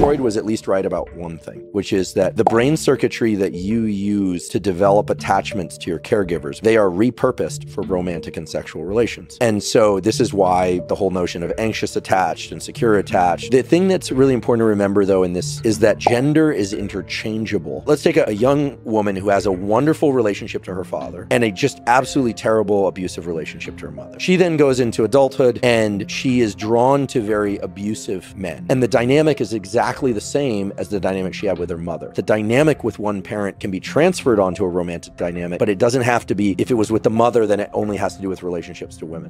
Freud was at least right about one thing, which is that the brain circuitry that you use to develop attachments to your caregivers, they are repurposed for romantic and sexual relations. And so this is why the whole notion of anxious attached and secure attached. The thing that's really important to remember though in this is that gender is interchangeable. Let's take a, a young woman who has a wonderful relationship to her father and a just absolutely terrible abusive relationship to her mother. She then goes into adulthood and she is drawn to very abusive men. And the dynamic is exactly the same as the dynamic she had with her mother. The dynamic with one parent can be transferred onto a romantic dynamic, but it doesn't have to be, if it was with the mother, then it only has to do with relationships to women.